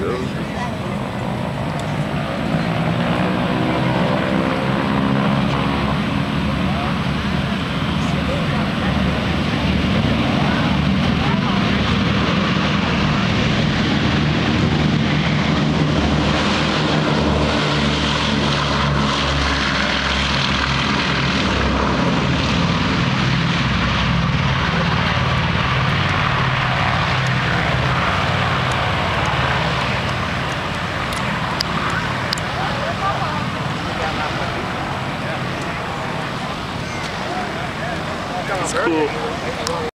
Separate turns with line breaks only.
goes. Vasco.